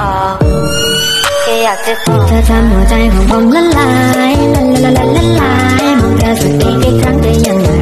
ออกแค่อยากจะบอกเธอทำหัวใจของผมละลายละละละละละลายมองเธอสักทีกี่ครั้งก็ยังไม่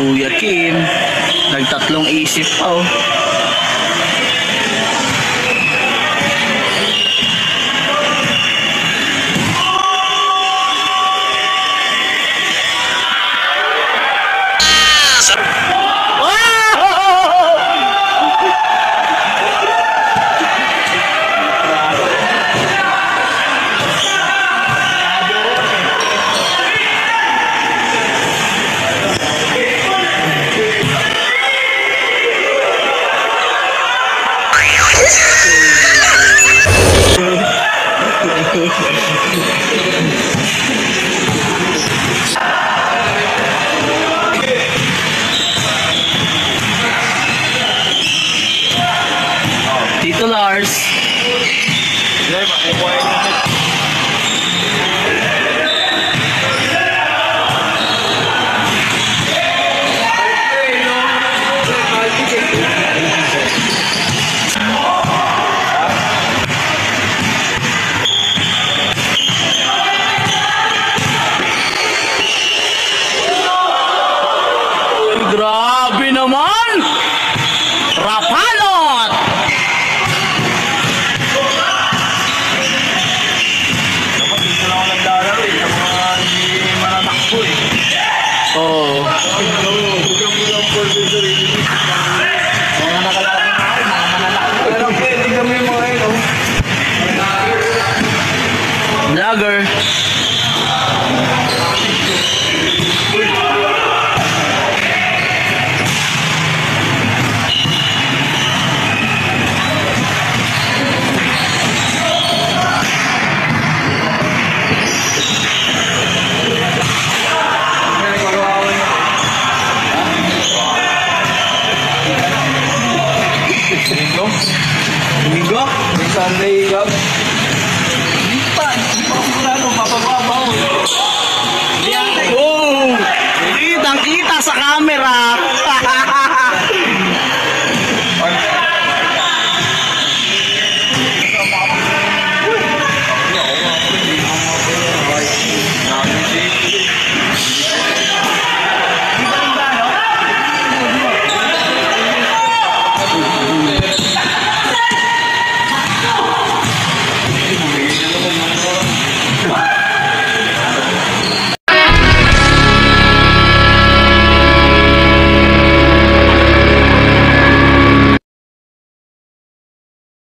Kuya Kim, nagtatlong isip pa oh. Tito Lars. Lema, vlogger. There you go. Sunday, you go.